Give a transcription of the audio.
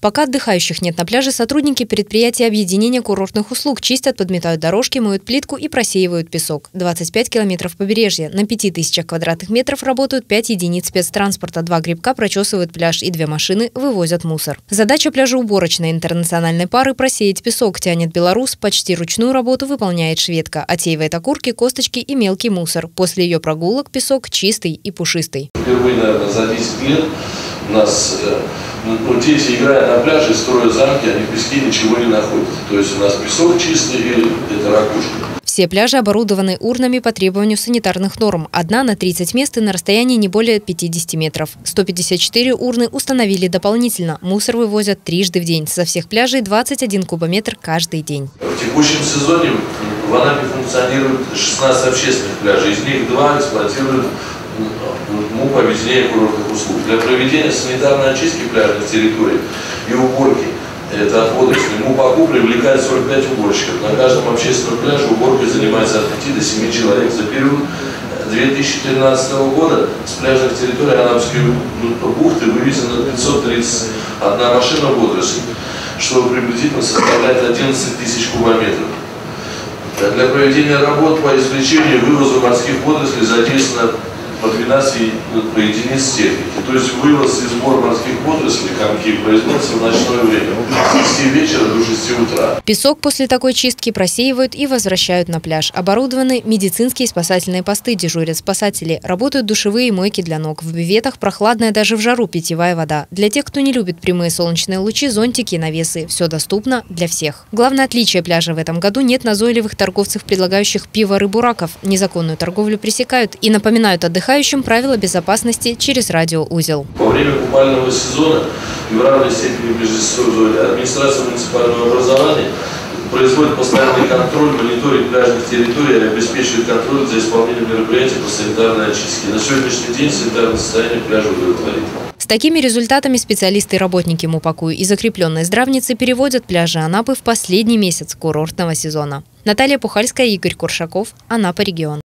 Пока отдыхающих нет на пляже, сотрудники предприятия объединения курортных услуг чистят, подметают дорожки, моют плитку и просеивают песок. 25 километров побережья. На 5000 квадратных метров работают 5 единиц спецтранспорта. Два грибка прочесывают пляж и две машины вывозят мусор. Задача пляжа уборочной интернациональной пары – просеять песок. Тянет белорус, почти ручную работу выполняет шведка. Отсеивает окурки, косточки и мелкий мусор. После ее прогулок песок чистый и пушистый. Впервые, наверное, за 10 лет у нас э, ну, дети, играя на пляже, строя замки, они в песке ничего не находят. То есть у нас песок чистый или это ракушка. Все пляжи оборудованы урнами по требованию санитарных норм. Одна на 30 мест и на расстоянии не более 50 метров. 154 урны установили дополнительно. Мусор вывозят трижды в день. Со всех пляжей 21 кубометр каждый день. В текущем сезоне в Анапе функционирует 16 общественных пляжей. Из них два эксплуатируют МУП объединения курортных услуг. Для проведения санитарной очистки пляжных территорий и уборки это от водорослей МУПАКУ привлекает 45 уборщиков. На каждом общественном пляже уборкой занимается от 5 до 7 человек. За период 2013 года с пляжных территорий Анапской бухты вывезено 531 машина водорослей, что приблизительно составляет 11 тысяч кубометров. Для проведения работ по извлечению и вывозу морских водорослей задействовано по 12 единиц техники. То есть вывоз и сбор морских водорослей, комки производится в ночное время. С 7 вечера до 6 утра. Песок после такой чистки просеивают и возвращают на пляж. Оборудованы медицинские спасательные посты, дежурят спасатели. Работают душевые мойки для ног. В бюветах прохладная даже в жару питьевая вода. Для тех, кто не любит прямые солнечные лучи, зонтики навесы. Все доступно для всех. Главное отличие пляжа в этом году – нет назойливых торговцев, предлагающих пиво рыбу раков. Незаконную торговлю пресекают и напоминают отдыхать отдыхающим правила безопасности через радиоузел. Во время купального сезона и в равной степени ближе администрация муниципального образования производит постоянный контроль, мониторинг пляжных территорий и обеспечивает контроль за исполнением мероприятий по санитарной очистке. На сегодняшний день санитарное состояние пляжа удовлетворительно. С такими результатами специалисты и работники МУПАКУ и закрепленной здравницы переводят пляжи Анапы в последний месяц курортного сезона. Наталья Пухальская, Игорь Куршаков, Анапа регион.